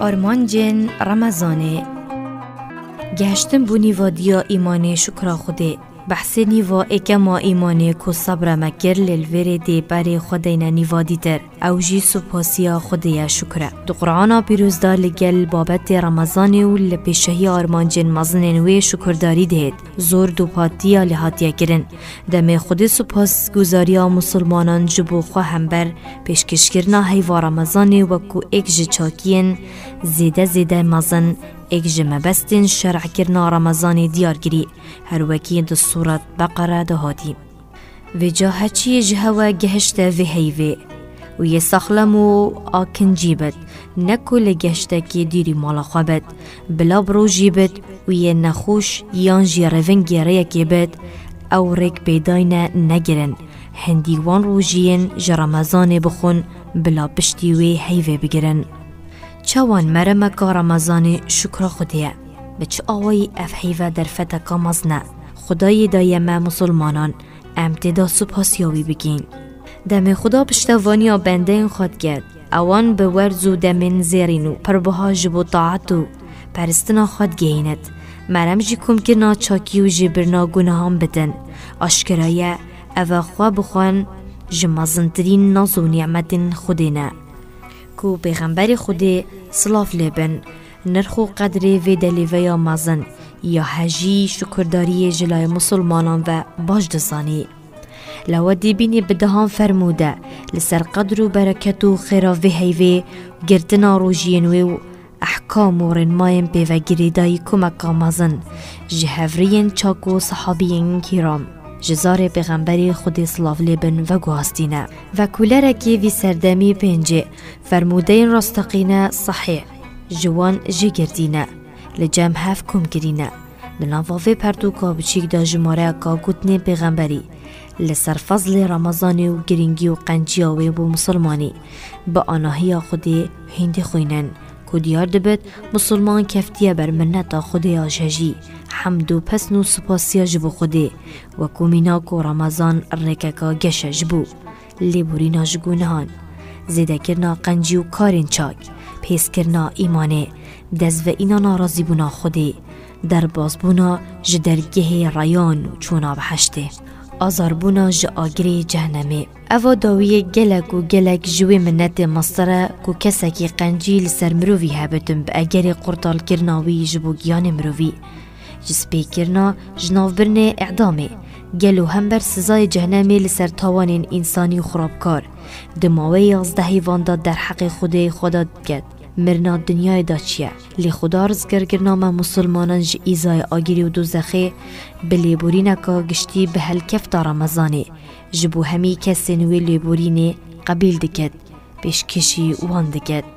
آرمانجن رمضانه. گشتن بونی وادیا ایمان شکر خوده بحث نیوا اکما ایمانه کو صبر مکر للویر دی بری خودین نیوادی در او جی سپاسیا خودیا شکره دو قرآن پیروز دا لگل بابت رمضان و لپیشهی آرمانجن مزنین وی شکرداری دهید. زور دو پاتیا لحاتیا کرن دم خود سپاس گزاریا مسلمانان جبو خو همبر پیشکش کرنا هیوا رمضان و کو ایک جچاکین. زیده زیده مزن. ایک جمع بستین شرع کرنا رمضان دیار گری هر وکی د صورت بقرة دهاتی و جا هچی جهوا گهشت و هیوه و یه سخلم و آکن جیبت نکو لگشته که دیری مالا خوابت. بلا برو جیبت و یه نخوش یان جی روین گیره که بد أو ریک بیداین نگرن هندیوان رو جین جرمزان بخون. بلا پشتی وی هیوه بگرن چوان مرمه که رمضان شکر خودیه. به چه اف هیوه در فتکا مزنه خدای دایمه مسلمانان امتدا سپاسیاوی بگین. دم خدا پشتوانی بنده این خود گد اوان به ورز و دمین زیرینو پر بها جبو طاعتو پرستنا خود گینت مرم جی کم که ناچاکی و جبرنا گناهان بدن. اشکرایه او خواه بخوان جمازنترین ناز و نعمت خودینه. کو پیغمبر خودی سلاف لبن نرخو قدر و دلیوه یا مزن یا هجی شکرداری جلای مسلمانان و باش دزانی لو دی بینی بدهان فرموده لسر قدر و برکت و خیرا و هیوه گرتنا روژین و احکام و رنمایم پیوگیری دایی کمکا مزن جهورین چاکو صحابین کرام جزار پیغمبری خودی سلاف لیبن و گواستینه. و کولرکی وی سردمی پنجه. فرموده این راستقینه صحیح. جوان جی گردینه لجم هف کم گرینه لنافاوی پرتوکا بچیک دا جماره کا گوتنی پیغمبری. لسر فضل رمضانی و گرینگی و قنجیاوی بو مسلمانی. با آناهی خودی هندی خوینن. کو دیار دبت مسلمان کفتیه بر منتا خودی آجهجی حمد و پسن و سپاسیا جبو خودی و کومینا کو رمضان رککا گشه جبو لیبورینا جگونهان زیده کرنا قنجی و کارین چاک پیس کرنا ایمانه دز و اینا نارازی بونا خودی در باز بونا جدرگه رایان و چونا بحشته آزاربونا ج آگری جهنمه اوا داوی گلک و گلک جوی منت مصره کو کسکی قنجیل سر مرووی هبتن به اگر قرطال کرناوی جبو گیان مرووی جسپی کرنا جناو برنه اعدامه گلو هم بر سزای جهنمی لسر تاوان انسانی خرابکار. دماوی یازده هیوان در حق خود خدا گد مرنا دنیای دا چیه لی خدا رزگر گرنامه مسلمانان جی ایزای آگیری و دوزخه بلی بورینکا گشتی به هلکف دا رمزانه جبو همی کسی نوی لیبورینه قبیل دکد پیشکشی وان دکد